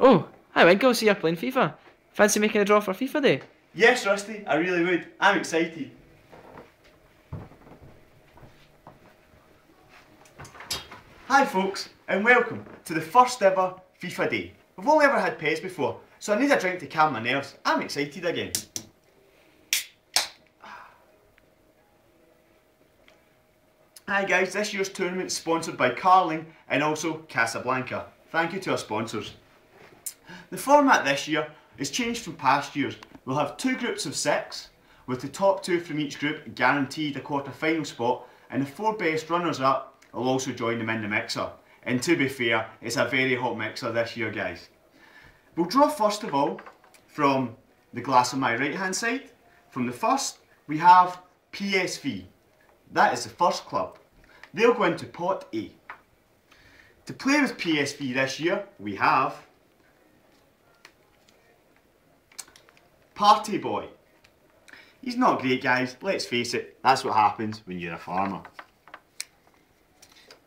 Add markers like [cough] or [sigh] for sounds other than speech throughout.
Oh, hi go see you're playing FIFA. Fancy making a draw for FIFA Day? Yes, Rusty, I really would. I'm excited. Hi folks, and welcome to the first ever FIFA Day. We've only ever had PES before, so I need a drink to calm my nerves. I'm excited again. Hi guys, this year's tournament is sponsored by Carling and also Casablanca. Thank you to our sponsors. The format this year is changed from past years. We'll have two groups of six, with the top two from each group guaranteed a quarter final spot, and the four best runners up will also join them in the mixer. And to be fair, it's a very hot mixer this year, guys. We'll draw first of all from the glass on my right hand side. From the first, we have PSV. That is the first club. They'll go into pot A. To play with PSV this year, we have Party Boy. He's not great guys, let's face it, that's what happens when you're a farmer.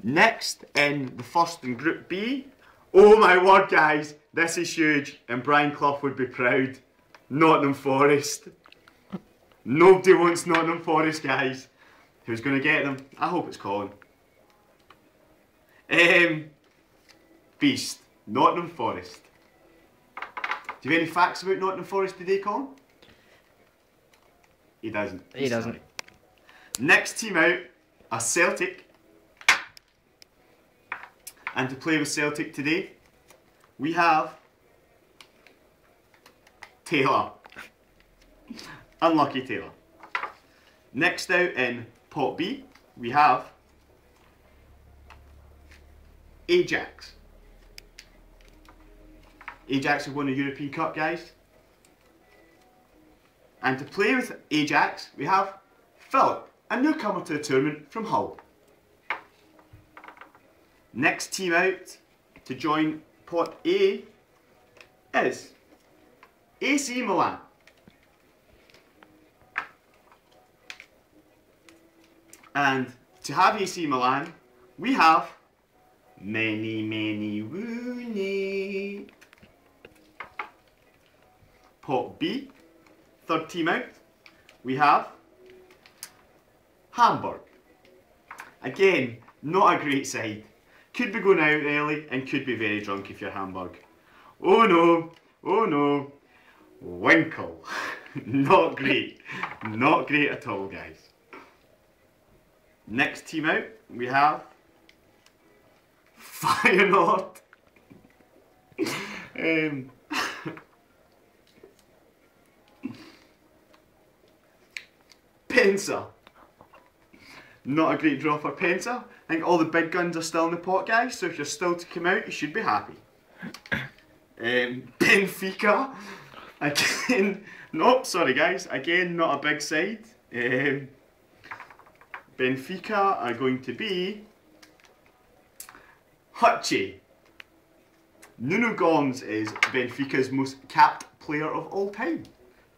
Next in the first in Group B, oh my word guys, this is huge and Brian Clough would be proud. Nottingham Forest. Nobody wants Nottingham Forest guys. Who's going to get them? I hope it's Colin. Um, Beast. Nottingham Forest. Do you have any facts about Nottingham Forest today, Colin? He doesn't. He doesn't. Sorry. Next team out are Celtic. And to play with Celtic today, we have Taylor. [laughs] Unlucky Taylor. Next out in Pot B, we have Ajax. Ajax have won the European Cup, guys. And to play with Ajax, we have Philip, a newcomer to the tournament from Hull. Next team out to join Pot A is AC Milan. And to have AC Milan, we have many, many Rooney. Pot B, third team out, we have Hamburg. Again, not a great side. Could be going out early and could be very drunk if you're Hamburg. Oh no, oh no, Winkle. [laughs] not great, not great at all guys. Next team out, we have [laughs] Feyenoord. [laughs] um, Pensa. Not a great draw for Pensa. I think all the big guns are still in the pot, guys, so if you're still to come out, you should be happy. [coughs] Um, Benfica. Again, [laughs] nope, sorry guys, again, not a big side. Um, Benfica are going to be Hutchie. Nuno Gomes is Benfica's most capped player of all time.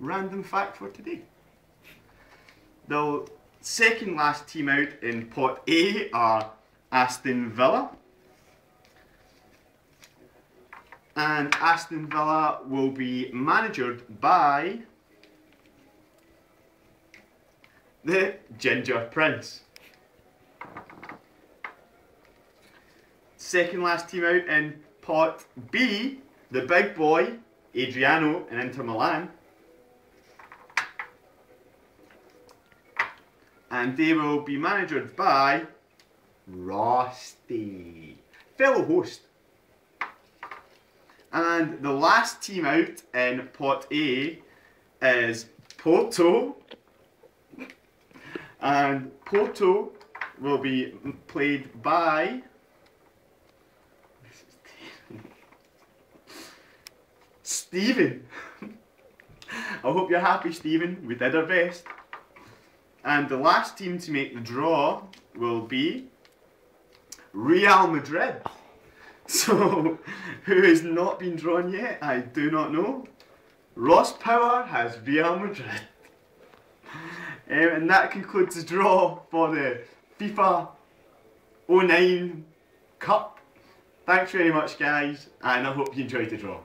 Random fact for today. The second last team out in pot A are Aston Villa. And Aston Villa will be managed by the Ginger Prince. Second last team out in pot B, the big boy, Adriano in Inter Milan. And they will be managed by Rusty, fellow host. And the last team out in pot A is Porto. And Porto will be played by Stephen. [laughs] I hope you're happy, Stephen. We did our best. And the last team to make the draw will be Real Madrid. [laughs] So, who has not been drawn yet? I do not know. Ross Power has Real Madrid. [laughs] Um, and that concludes the draw for the FIFA 09 Cup. Thanks very much guys and I hope you enjoyed the draw.